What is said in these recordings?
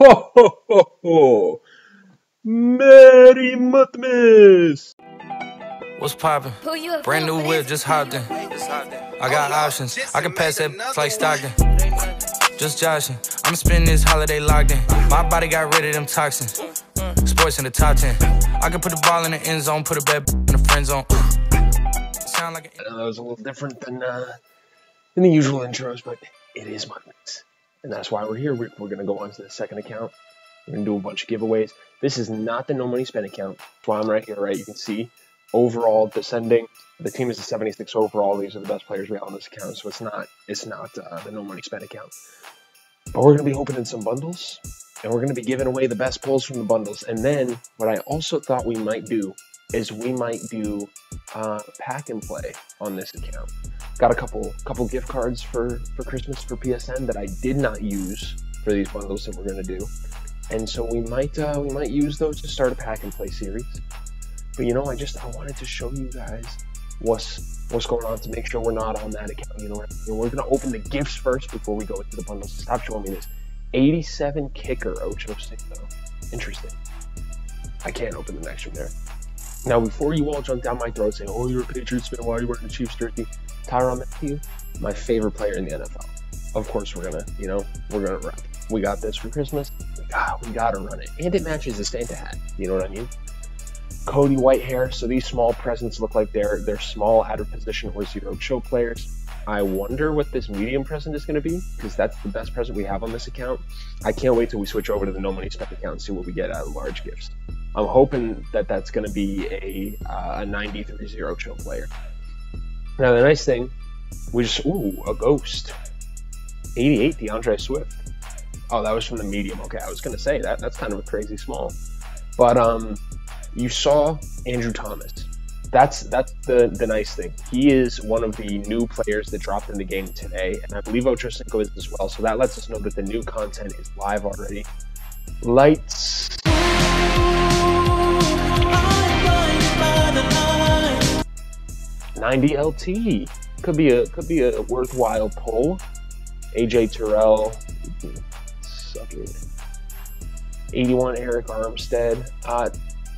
Ho ho ho ho! Merry Mutmas! What's poppin'? Who you Brand new whip, just hopped in. I got options. I can pass that like Stockton. Just joshing. I'm spending this holiday locked in. My body got rid of them toxins. Sports in the top 10. I can put the ball in the end zone, put a bad in the friend zone. Sound like I know that was a little different than uh, than the usual intros, but it is Mutmas. And that's why we're here. We're, we're going to go on to the second account. We're going to do a bunch of giveaways. This is not the no money spent account. That's why I'm right here, right? You can see overall descending. The team is a 76 overall. These are the best players we have on this account, so it's not it's not uh, the no money spent account. But we're going to be opening some bundles, and we're going to be giving away the best pulls from the bundles. And then what I also thought we might do is we might do uh, pack and play on this account. Got a couple couple gift cards for for Christmas for PSN that I did not use for these bundles that we're to do, and so we might uh, we might use those to start a pack and play series. But you know, I just I wanted to show you guys what's what's going on to make sure we're not on that account. You know, we're gonna open the gifts first before we go into the bundles. Stop showing me this. 87 kicker Ocho though. Interesting. I can't open the next one there. Now, before you all jump down my throat saying, "Oh, you're a Patriots fan. Why are you wearing the Chiefs jersey?" Tyrann Mathieu, my favorite player in the NFL. Of course, we're gonna, you know, we're gonna run. We got this for Christmas. We got, we gotta run it, and it matches the Santa hat. You know what I mean? Cody Whitehair. So these small presents look like they're they're small out of position or zero show players. I wonder what this medium present is going to be because that's the best present we have on this account. I can't wait till we switch over to the no money spent account and see what we get out of large gifts. I'm hoping that that's going to be a uh, a 93 zero chill player. Now the nice thing, we just ooh a ghost, 88 DeAndre Swift. Oh, that was from the medium. Okay, I was going to say that that's kind of a crazy small, but um, you saw Andrew Thomas. That's that's the the nice thing. He is one of the new players that dropped in the game today, and I believe Ocho Cinco is as well. So that lets us know that the new content is live already. Lights. 90 LT could be a could be a worthwhile pull. AJ Terrell, suck it. 81 Arik Armstead. Uh,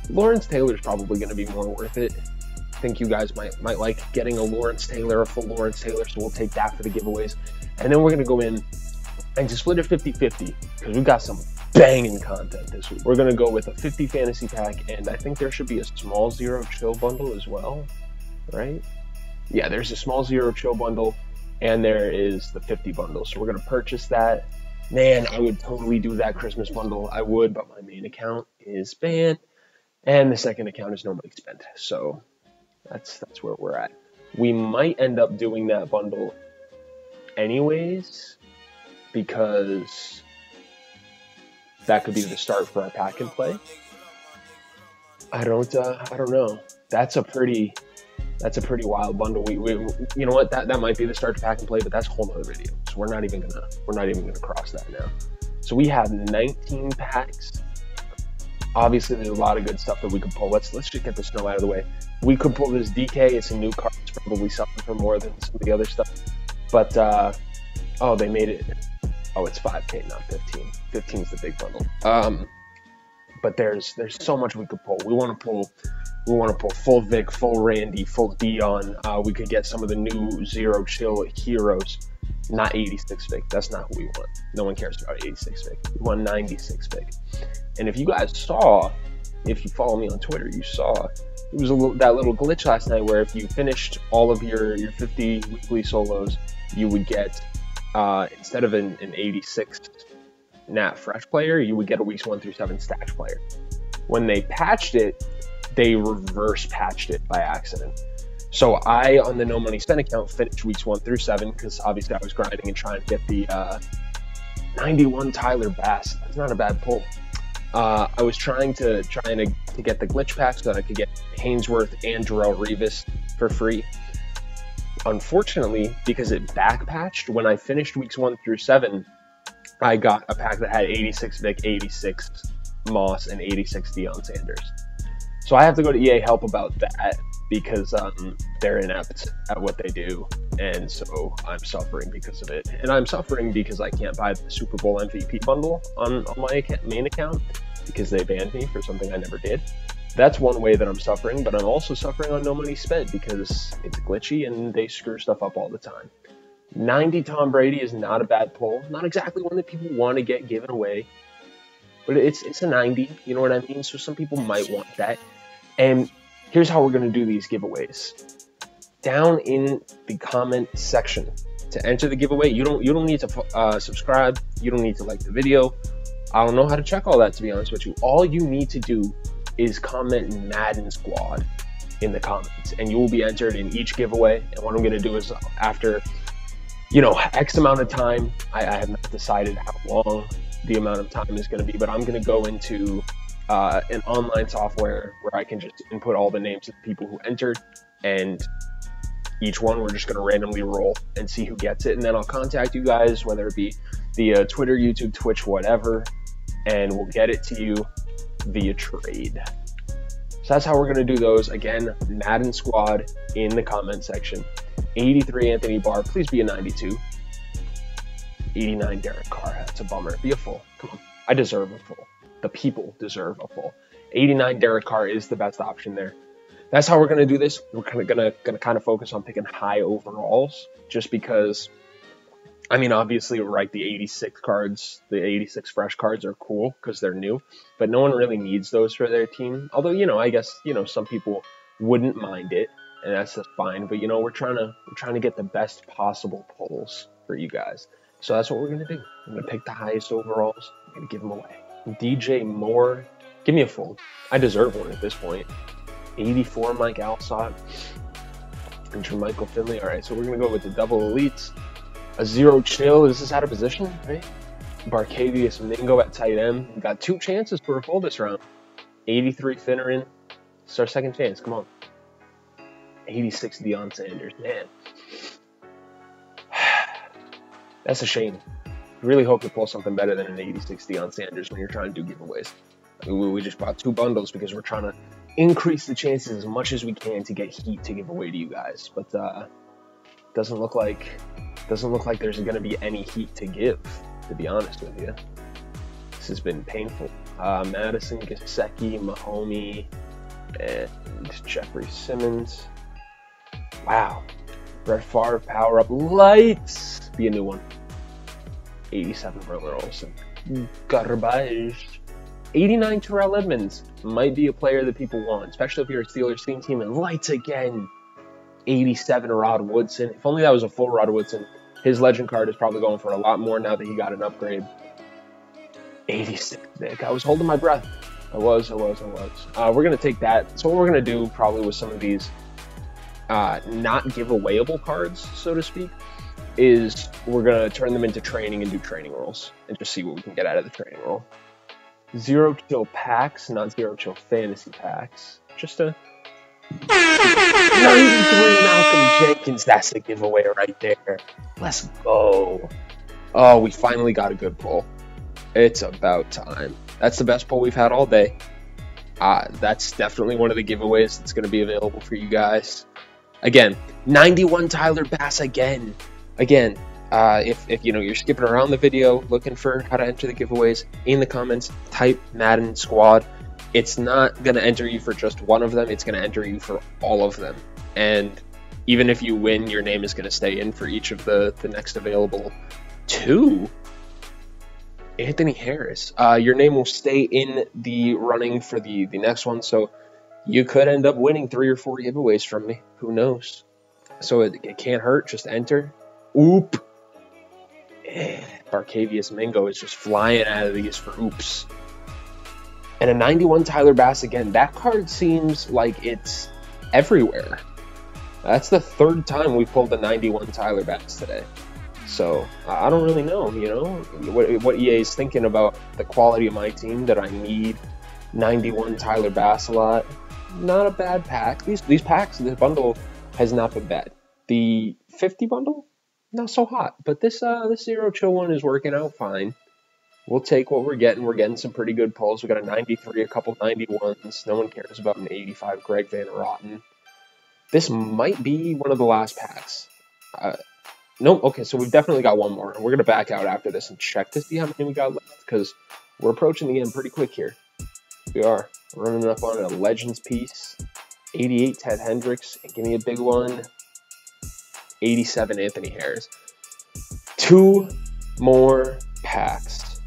Lawrence Taylor is probably going to be more worth it. I think you guys might might like getting a Lawrence Taylor, a full Lawrence Taylor, so we'll take that for the giveaways. And then we're going to go in and just split it 50-50 because we've got some banging content this week. We're going to go with a 50 fantasy pack, and I think there should be a small zero chill bundle as well, right? Yeah, there's a small zero chill bundle, and there is the 50 bundle. So we're going to purchase that. Man, I would totally do that Christmas bundle. I would, but my main account is banned and the second account is normally spent. So that's that's where we're at. We might end up doing that bundle anyways because that could be the start for our pack and play. I don't uh, I don't know. That's a pretty that's a pretty wild bundle. We, we you know what that that might be the start to pack and play, but that's a whole other video. So we're not even gonna we're not even gonna cross that now. So we have 19 packs obviously there's a lot of good stuff that we could pull. Let's let's just get the snow out of the way. We could pull this DK. It's a new card. It's probably something for more than some of the other stuff. But uh, oh, they made it. Oh, it's 5K, not 15. 15 is the big bundle. Um, but there's there's so much we could pull. We want to pull. We want to pull full Vic, full Randy, full Dion. Uh, we could get some of the new zero chill heroes not 86 Vic. That's not who we want. No one cares about 86 Vic. We want 96 Vic. And if you guys saw, if you follow me on Twitter, you saw it was little, that little glitch last night where if you finished all of your, your 50 weekly solos, you would get, uh, instead of an, an 86 Nat Fresh player, you would get a weeks 1 through 7 Stash player. When they patched it, they reverse patched it by accident. So I, on the no money spent account, finished weeks one through seven because obviously I was grinding and trying to get the uh, 91 Tyler Bass. That's not a bad pull. Uh, I was trying to trying to, to get the glitch pack so that I could get Haynesworth and Darrelle Revis for free. Unfortunately, because it backpatched when I finished weeks one through seven, I got a pack that had 86 Vic, 86 Moss, and 86 Deion Sanders. So I have to go to EA help about that because um, they're inept at what they do, and so I'm suffering because of it. And I'm suffering because I can't buy the Super Bowl MVP bundle on, on my account, main account because they banned me for something I never did. That's one way that I'm suffering, but I'm also suffering on no money spent because it's glitchy and they screw stuff up all the time. 90 Tom Brady is not a bad pull. Not exactly one that people want to get given away, but it's it's a 90. You know what I mean? So some people might want that. And here's how we're going to do these giveaways. Down in the comment section to enter the giveaway, you don't you don't need to uh, subscribe. You don't need to like the video. I don't know how to check all that to be honest with you. All you need to do is comment Madden Squad in the comments, and you will be entered in each giveaway. And what I'm going to do is after you know X amount of time, I, I have not decided how long the amount of time is going to be, but I'm going to go into uh, an online software where I can just input all the names of the people who entered, and each one we're just going to randomly roll and see who gets it, and then I'll contact you guys, whether it be via Twitter, YouTube, Twitch, whatever, and we'll get it to you via trade. So that's how we're going to do those. Again, Madden Squad in the comment section. 83 Anthony Barr, please be a 92. 89 Derek Carr, that's a bummer. Be a full. Come on. I deserve a full. The people deserve a full. 89 Derek Carr is the best option there. That's how we're going to do this. We're kind of going to kind of focus on picking high overalls just because I mean, obviously, right, the 86 cards, the 86 fresh cards are cool because they're new, but no one really needs those for their team. Although, you know, I guess, you know, some people wouldn't mind it, and that's just fine. But, you know, we're trying to, we're trying to get the best possible pulls for you guys. So that's what we're going to do. I'm to pick the highest overalls. I'm to give them away. DJ Moore, give me a full. I deserve one at this point. 84 Mike Alstott and Michael Finley. All right, so we're going to go with the double elites. A zero chill. This is out of position, right? Barkevious Mingo at tight end. We got two chances for a fold this round. 83 Finneran. It's our second chance. Come on. 86 Deion Sanders. Man. That's a shame. Really hope to pull something better than an 86 Deion Sanders when you're trying to do giveaways. We just bought two bundles because we're trying to increase the chances as much as we can to get heat to give away to you guys. But uh, doesn't look like doesn't look like there's going to be any heat to give, to be honest with you. This has been painful. Uh, Madison, Gesicki, Mahomey, and Jeffrey Simmons. Wow. Brett Favre, power up lights. Be a new one. 87 Merlin Olsen. Garbage. 89 Terrell Edmunds. might be a player that people want, especially if you're a Steelers team team and lights again. 87 Rod Woodson. If only that was a full Rod Woodson, his legend card is probably going for a lot more now that he got an upgrade. 86 Nick. I was holding my breath. I was, I was, I was. Uh, we're going to take that. So, what we're going to do probably with some of these uh, not giveawayable cards, so to speak, is we're going to turn them into training and do training rolls and just see what we can get out of the training roll. Zero chill packs, not zero chill fantasy packs. Just a 93 Malcolm Jenkins. That's a giveaway right there. Let's go. Oh, we finally got a good pull. It's about time. That's the best pull we've had all day. Uh, that's definitely one of the giveaways that's going to be available for you guys. Again, 91 Tyler Bass again. Again, uh, if, if you know you're skipping around the video looking for how to enter the giveaways, in the comments, type Madden Squad it's not going to enter you for just one of them, it's going to enter you for all of them. And even if you win, your name is going to stay in for each of the, the next available two. Anthony Harris, uh, your name will stay in the running for the, the next one, so you could end up winning three or four giveaways from me. Who knows? So it, it can't hurt, just enter. Oop! Barkevious Mingo is just flying out of these for oops. And a 91 Tyler Bass again. That card seems like it's everywhere. That's the third time we pulled a 91 Tyler Bass today. So I don't really know, you know, what, what EA is thinking about the quality of my team that I need 91 Tyler Bass a lot. Not a bad pack. These these packs, this bundle has not been bad. The 50 bundle, not so hot, but this uh this zero chill one is working out fine we'll take what we're getting. We're getting some pretty good pulls. We got a 93, a couple 91s. No one cares about an 85 Greg Van Roten. This might be one of the last packs. Uh, nope. Okay, so we've definitely got one more, we're gonna back out after this and check to see how many we got left because we're approaching the end pretty quick here. We are running up on a Legends piece, 88 Ted Hendricks, give me a big one, 87 Anthony Harris. Two more packs.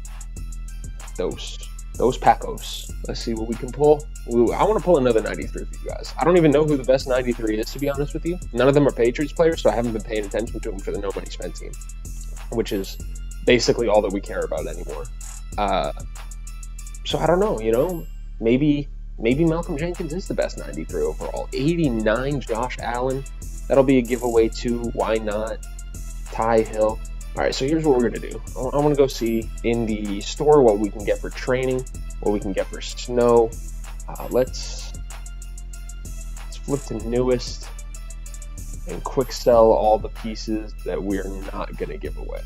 Those those Pacos. Let's see what we can pull. Ooh, I want to pull another 93 for you guys. I don't even know who the best 93 is, to be honest with you. None of them are Patriots players, so I haven't been paying attention to them for the no money spent team, which is basically all that we care about anymore. Uh, so I don't know, you know, maybe maybe Malcolm Jenkins is the best 93 overall. 89 Josh Allen. That'll be a giveaway too. Why not? Ty Hill. All right, so here's what we're gonna do. I'm gonna go see in the store what we can get for training, what we can get for snow. Uh, let's let's flip to newest and quick sell all the pieces that we're not gonna give away.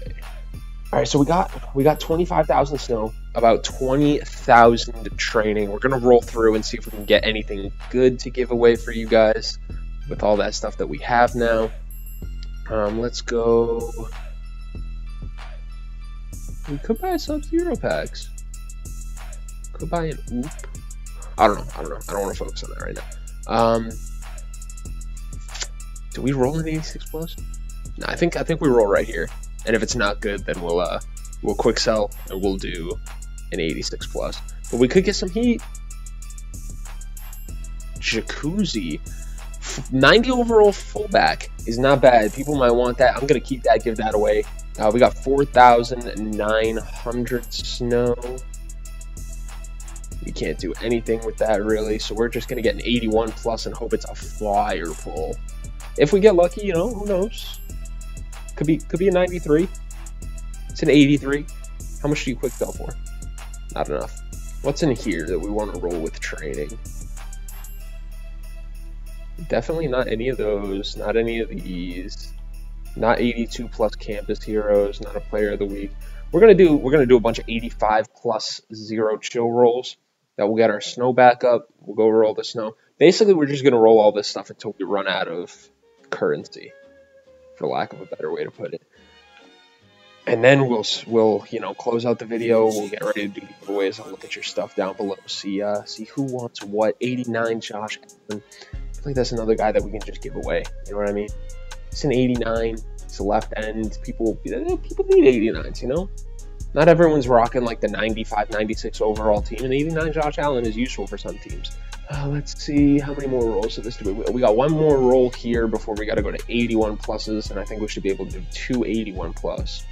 All right, so we got we got 25,000 snow, about 20,000 training. We're gonna roll through and see if we can get anything good to give away for you guys with all that stuff that we have now. Um, let's go. We could buy Sub-Zero packs. Could buy an Oop. I don't know. I don't know. I don't want to focus on that right now. Um, do we roll an 86 plus? No, I think I think we roll right here. And if it's not good, then we'll uh we'll quick sell and we'll do an 86 plus. But we could get some heat. Jacuzzi. 90 overall fullback is not bad. People might want that. I'm going to keep that, give that away. Uh, we got 4,900 snow. We can't do anything with that really, so we're just going to get an 81 plus and hope it's a flyer pull. If we get lucky, you know, who knows? Could be could be a 93. It's an 83. How much do you quick sell for? Not enough. What's in here that we want to roll with training? Definitely not any of those. Not any of these. Not 82 plus campus heroes. Not a player of the week. We're gonna do we're gonna do a bunch of 85 plus zero chill rolls. That will get our snow back up. We'll go roll the snow. Basically, we're just gonna roll all this stuff until we run out of currency, for lack of a better way to put it. And then we'll we'll you know close out the video. We'll get ready to do giveaways. I'll look at your stuff down below. See uh see who wants what. 89 Josh Allen. I like that's another guy that we can just give away. You know what I mean? It's an 89. It's a left end. People people need 89s, you know? Not everyone's rocking like the 95, 96 overall team, and 89 Josh Allen is useful for some teams. Uh, let's see how many more rolls of this do we. We got one more roll here before we got to go to 81 pluses, and I think we should be able to do two 81 plus.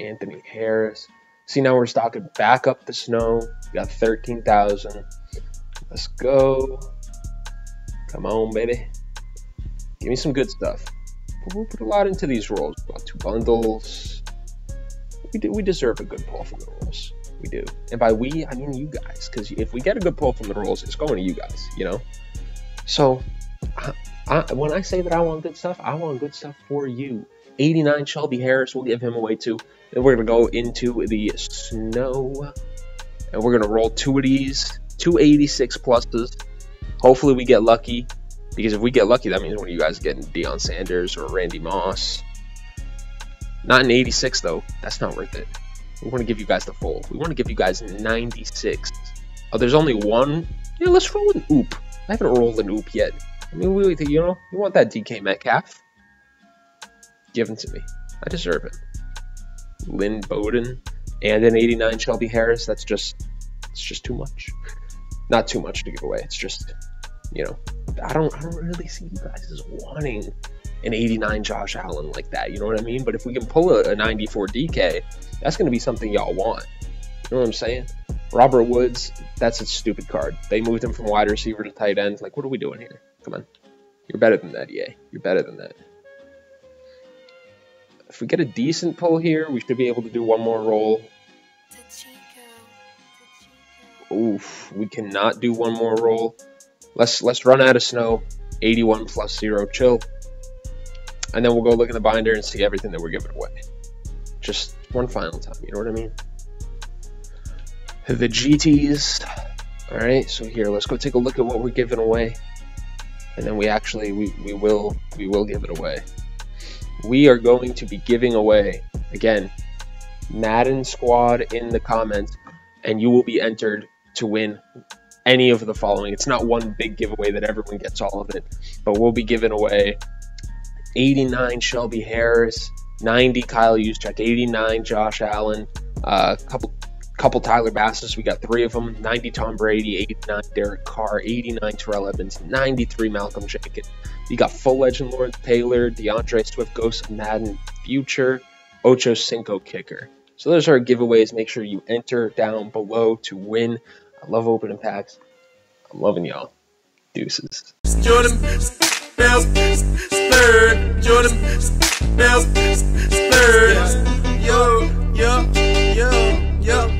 Anthony Harris. See now we're stocking back up the snow. We got 13,000. Let's go. Come on, baby. Give me some good stuff. We'll put a lot into these rolls. About two bundles. We do. We deserve a good pull from the rolls. We do. And by we, I mean you guys. Because if we get a good pull from the rolls, it's going to you guys. You know. So, I, I, when I say that I want good stuff, I want good stuff for you. 89 Shelby Harris. We'll give him away too. Then we're gonna go into the snow, and we're gonna roll two of these. 286 pluses. Hopefully we get lucky. Because if we get lucky, that means one of you guys getting Deion Sanders or Randy Moss. Not an 86 though. That's not worth it. We want to give you guys the full. We want to give you guys 96. Oh, there's only one. Yeah, let's roll an oop. I haven't rolled an oop yet. I mean, we, you know, you want that DK Metcalf? Give him to me. I deserve it. Lynn Bowden and an 89 Shelby Harris. That's just, it's just too much not too much to give away. It's just, you know, I don't I don't really see you guys as wanting an 89 Josh Allen like that. You know what I mean? But if we can pull a, a 94 DK, that's going to be something y'all want. You know what I'm saying? Robert Woods, that's a stupid card. They moved him from wide receiver to tight end. Like, what are we doing here? Come on. You're better than that, EA. You're better than that. If we get a decent pull here, we should be able to do one more roll. Oof, we cannot do one more roll. Let's let's run out of snow. 81 plus zero, chill. And then we'll go look in the binder and see everything that we're giving away. Just one final time, you know what I mean? The GTs. All right, so here, let's go take a look at what we're giving away, and then we actually we, we will we will give it away. We are going to be giving away again Madden Squad in the comments, and you will be entered to win any of the following. It's not one big giveaway that everyone gets all of it, but we'll be giving away 89 Shelby Harris, 90 Kyle Juszczyk, 89 Josh Allen, a uh, couple couple Tyler Basses. We got three of them 90 Tom Brady, 89 Derek Carr, 89 Terrell Evans, 93 Malcolm Jenkins. You got full legend Lawrence Taylor, DeAndre Swift, Ghost of Madden, Future, Ocho Cinco Kicker. So those are our giveaways. Make sure you enter down below to win. I love opening packs. I'm loving y'all. Deuces. Jordan, Jordan, yo, yo, yo, yo.